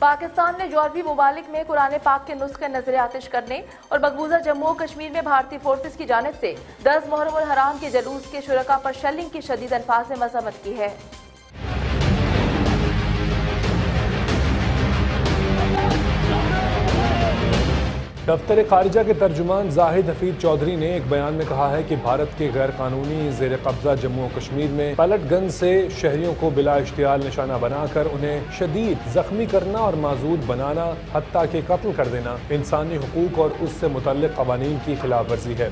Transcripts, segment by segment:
पाकिस्तान ने यूरोपी ममालिक में कुरान पाक के नुस्खे नज़र आतिश करने और मकबूजा जम्मू और कश्मीर में भारतीय फोर्सेज की जानब से दस मुहरम हराम के जलूस के शुरा पर शेलिंग की शदीद अल्फाज मजम्मत की है। दफ्तर खारजा के तर्जुमान जाहिद हफीद चौधरी ने एक बयान में कहा है कि भारत के गैर कानूनी जेर कब्जा जम्मू और कश्मीर में पलट गन से शहरियों को बिला इश्तियाल निशाना बनाकर उन्हें शदीद जख्मी करना और माजूद बनाना हती के कत्ल कर देना, इंसानी हकूक और उससे मुतल कवानीन की खिलाफ वर्जी है।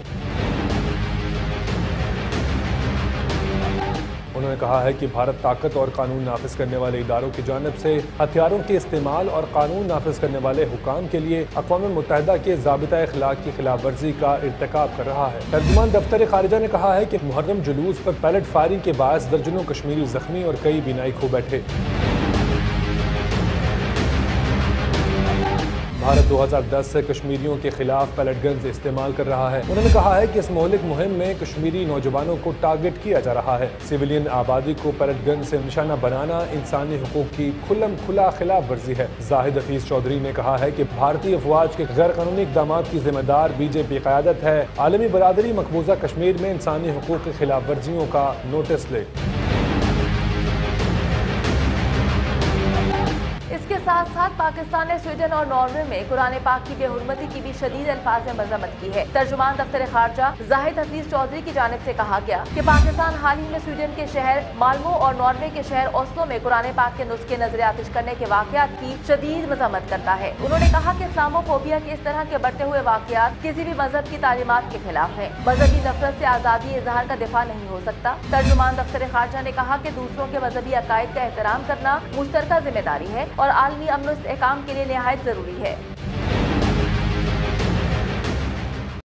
उन्होंने कहा है कि भारत ताकत और कानून नाफिज करने वाले इदारों की जानब से हथियारों के इस्तेमाल और कानून नाफिज करने वाले हुकाम के लिए अकवा मुतहदा के जबता अखलाक की खिलाफ वर्जी का इरतकब कर रहा है। तर्जमान दफ्तर खारिजा ने कहा है की मुहर्रम जुलूस पर पैलेट फायरिंग के बायस दर्जनों कश्मीरी जख्मी और कई बिनाई खो बैठे। भारत 2010 से कश्मीरियों के खिलाफ पैलेट गन्स इस्तेमाल कर रहा है। उन्होंने कहा है कि इस मौलिक मुहिम में कश्मीरी नौजवानों को टारगेट किया जा रहा है। सिविलियन आबादी को पैलेट गन से निशाना बनाना इंसानी हकूक की खुलम खुला खिलाफ वर्जी है। जाहिद हफीज चौधरी ने कहा है की भारतीय अफवाज के गैर कानूनी इकदाम की जिम्मेदार बीजेपी क्यादत है। आलमी बरदरी मकबूजा कश्मीर में इंसानी हकूक की खिलाफ वर्जियों का नोटिस ले। साथ साथ पाकिस्तान ने स्वीडन और नॉर्वे में कुरान पाक की बेहरमती की भी शदीद अल्फाज में मजम्मत की है। तर्जुमान दफ्तर खारजा जाहिद हफीज चौधरी की जानब ऐसी कहा गया की पाकिस्तान हाल ही में स्वीडन के शहर मालमो और नॉर्वे के शहर ओस्लो में कुरान पाक के नुस्खे नज़र आतिश करने के वाकत की शदीद मजम्मत करता है। उन्होंने कहा की इस्लामोफोबिया के इस तरह के बढ़ते हुए वाकत किसी भी मज़हब की तालीमत के खिलाफ है। मजहबी नफरत ऐसी आज़ादी इजहार का दिफा नहीं हो सकता। तर्जुमान दफ्तर खारजा ने कहा की दूसरों के मजहबी अकायद का एहतराम करना मुश्तर ज़िम्मेदारी है और आलमी अमन इस्तेकाम के लिए नहायत ज़रूरी है।